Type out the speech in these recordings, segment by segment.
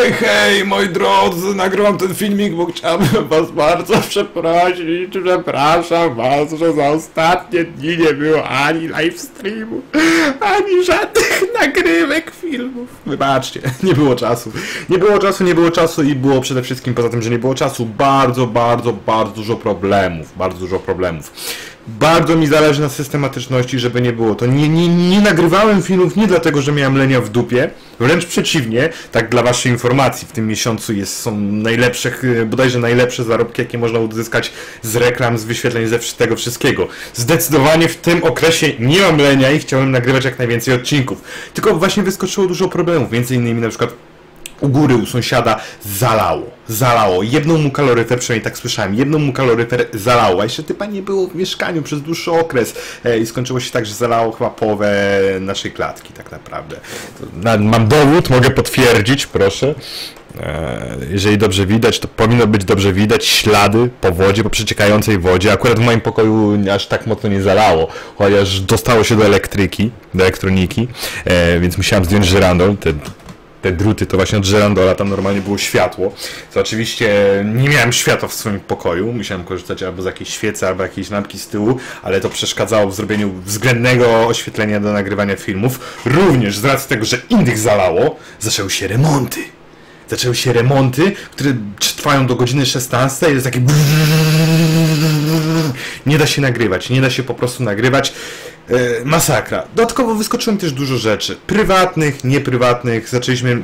Hej, hej, moi drodzy, nagrywam ten filmik, bo chciałbym was bardzo przeprosić. Przepraszam was, że za ostatnie dni nie było ani live streamu, ani żadnych nagrywek filmów. Wybaczcie, nie było czasu. Nie było czasu, nie było czasu i było przede wszystkim poza tym, że nie było czasu, bardzo, bardzo, bardzo dużo problemów. Bardzo dużo problemów. Bardzo mi zależy na systematyczności, żeby nie było to. Nie, nie, nie nagrywałem filmów nie dlatego, że miałem lenia w dupie, wręcz przeciwnie, tak dla waszej informacji, w tym miesiącu jest, są najlepsze, bodajże najlepsze zarobki, jakie można uzyskać z reklam, z wyświetleń, ze tego wszystkiego. Zdecydowanie w tym okresie nie mam lenia i chciałem nagrywać jak najwięcej odcinków. Tylko właśnie wyskoczyło dużo problemów, między innymi na przykład u góry, u sąsiada zalało. Zalało. Jedną mu kaloryfer, przynajmniej tak słyszałem, jedną mu kaloryfer zalało. A jeszcze typa nie było w mieszkaniu przez dłuższy okres. E, I skończyło się tak, że zalało chyba połowę naszej klatki, tak naprawdę. Mam dowód, mogę potwierdzić, proszę. E, Jeżeli dobrze widać, to powinno być dobrze widać ślady po wodzie, po przeciekającej wodzie. Akurat w moim pokoju aż tak mocno nie zalało, chociaż dostało się do elektryki, do elektroniki, e, więc musiałem zdjąć żyrandol. Te, druty to właśnie od żerandola, tam normalnie było światło. To oczywiście nie miałem światła w swoim pokoju, musiałem korzystać albo z jakiejś świecy, albo jakiejś lampki z tyłu, ale to przeszkadzało w zrobieniu względnego oświetlenia do nagrywania filmów. Również z racji tego, że innych zalało, zaczęły się remonty zaczęły się remonty, które trwają do godziny 16 i jest takie nie da się nagrywać, nie da się po prostu nagrywać. E, masakra. Dodatkowo wyskoczyłem też dużo rzeczy. Prywatnych, nieprywatnych. Zaczęliśmy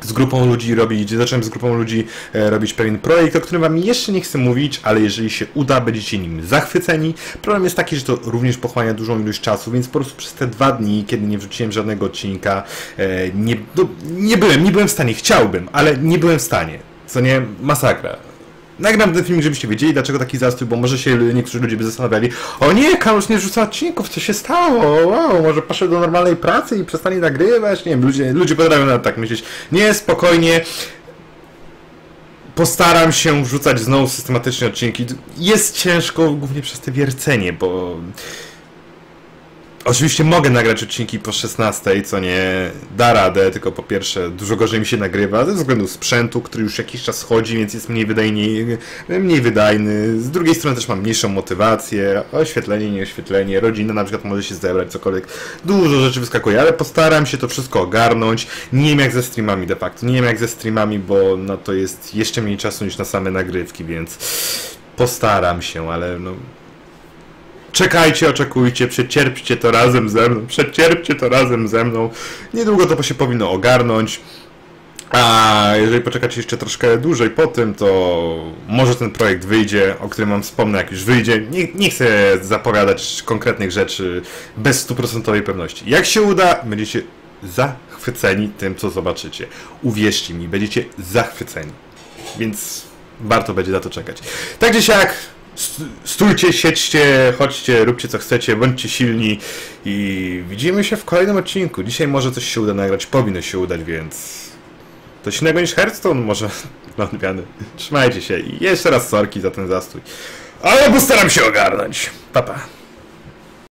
z grupą ludzi robić, zacząłem z grupą ludzi e, robić pewien projekt, o którym wam jeszcze nie chcę mówić, ale jeżeli się uda, będziecie nim zachwyceni. Problem jest taki, że to również pochłania dużą ilość czasu, więc po prostu przez te dwa dni, kiedy nie wrzuciłem żadnego odcinka, e, nie, no, nie byłem, nie byłem w stanie, chciałbym, ale nie byłem w stanie. Co nie? Masakra. Nagram ten filmik, żebyście wiedzieli, dlaczego taki zastój, bo może się niektórzy ludzie by zastanawiali, o nie, Kalusz nie rzuca odcinków, co się stało? Wow, może poszedł do normalnej pracy i przestanie nagrywać? Nie wiem, ludzie, ludzie potrafią nawet tak myśleć. Nie, spokojnie. Postaram się wrzucać znowu systematycznie odcinki. Jest ciężko, głównie przez te wiercenie, bo... Oczywiście mogę nagrać odcinki po 16, co nie da radę, tylko po pierwsze dużo gorzej mi się nagrywa ze względu sprzętu, który już jakiś czas chodzi, więc jest mniej mniej wydajny. Z drugiej strony też mam mniejszą motywację, oświetlenie, nieoświetlenie, rodzina na przykład może się zebrać, cokolwiek. Dużo rzeczy wyskakuje, ale postaram się to wszystko ogarnąć. Nie wiem jak ze streamami de facto, nie wiem jak ze streamami, bo no to jest jeszcze mniej czasu niż na same nagrywki, więc postaram się, ale no Czekajcie, oczekujcie, przecierpcie to razem ze mną, przecierpcie to razem ze mną. Niedługo to się powinno ogarnąć. A jeżeli poczekacie jeszcze troszkę dłużej po tym, to może ten projekt wyjdzie, o którym wam wspomnę, jak już wyjdzie. Nie, nie chcę zapowiadać konkretnych rzeczy bez stuprocentowej pewności. Jak się uda, będziecie zachwyceni tym, co zobaczycie. Uwierzcie mi, będziecie zachwyceni. Więc warto będzie na to czekać. Tak czy siak, stójcie, siedźcie, chodźcie, róbcie co chcecie, bądźcie silni i widzimy się w kolejnym odcinku. Dzisiaj może coś się uda nagrać, powinno się udać, więc coś innego niż Hearthstone może odmiany. Trzymajcie się i jeszcze raz sorki za ten zastój. Ale postaram się ogarnąć. Pa, pa.